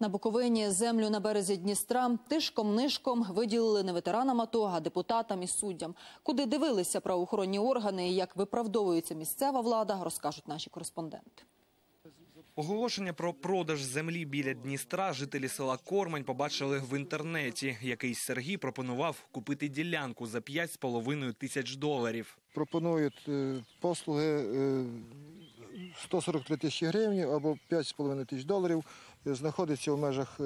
На Буковині землю на березі Дністра тишком-нишком виділили не ветеранам АТО, а депутатам і суддям. Куди дивилися правоохоронні органи і як виправдовується місцева влада, розкажуть наші кореспонденти. Оголошення про продаж землі біля Дністра жителі села Кормань побачили в інтернеті. Якийсь Сергій пропонував купити ділянку за 5,5 тисяч доларів. пропонують е, послуги е, 143 тисячі гривень або 5,5 тисяч доларів. Е, Знаходиться в межах е,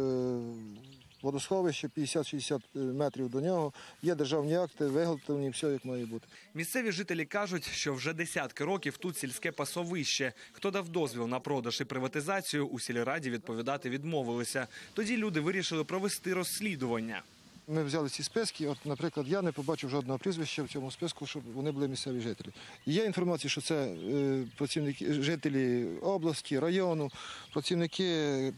водосховища 50-60 метрів до нього. Є державні акти, виготовлені, все як має бути. Місцеві жителі кажуть, що вже десятки років тут сільське пасовище. Хто дав дозвіл на продаж і приватизацію, у сільраді відповідати відмовилися. Тоді люди вирішили провести розслідування. Ми взяли ці списки. От, наприклад, я не побачив жодного прізвища в цьому списку, щоб вони були місцеві жителі. Є інформація, що це е, працівники жителі області, району, працівники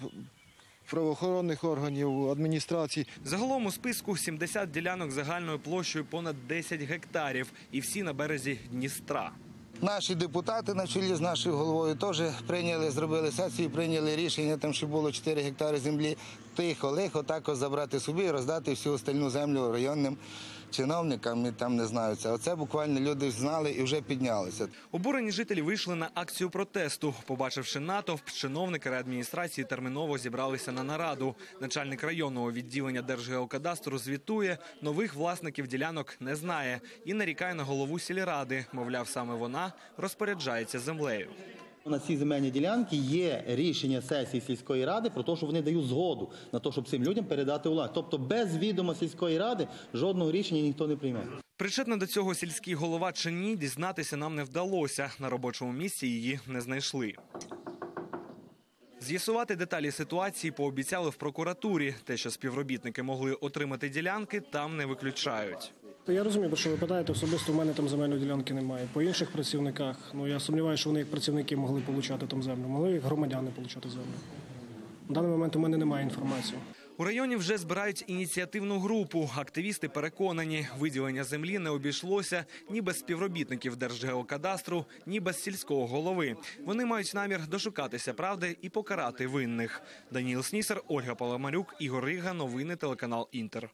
правоохоронних органів, адміністрації. Загалом у списку 70 ділянок загальною площею понад 10 гектарів, і всі на березі Дністра. Наші депутати на чолі з нашою головою теж прийняли, зробили сесію, прийняли рішення, там що було 4 гектари землі. Тихо, лихо, також забрати собі і роздати всю остальну землю районним чиновникам. І там не знаю це. Оце буквально люди знали і вже піднялися. Обурені жителі вийшли на акцію протесту. Побачивши натовп, чиновники адміністрації терміново зібралися на нараду. Начальник районного відділення Держгеокадастру звітує, нових власників ділянок не знає і нарікає на голову сільради. Мовляв, саме вона розпоряджається землею. На ці земельні ділянки є рішення сесії сільської ради про те, що вони дають згоду на те, щоб цим людям передати у. Тобто без відома сільської ради жодного рішення ніхто не прийме. Причетна до цього сільський голова чи ні, дізнатися нам не вдалося. На робочому місці її не знайшли. З'ясувати деталі ситуації пообіцяли в прокуратурі. Те, що співробітники могли отримати ділянки, там не виключають. Я розумію, про що ви питаєте. Особисто в мене там земельної ділянки немає. По інших працівниках, ну я сумніваюся, що вони як працівники могли отримати там землю, могли як громадяни отримати землю. На даний момент у мене немає інформації. У районі вже збирають ініціативну групу. Активісти переконані, виділення землі не обійшлося ні без співробітників Держгеокадастру, ні без сільського голови. Вони мають намір дошукатися правди і покарати винних. Даніл Снісер, Ольга Паламарюк, Ігор Рига. Новини телеканал Інтер.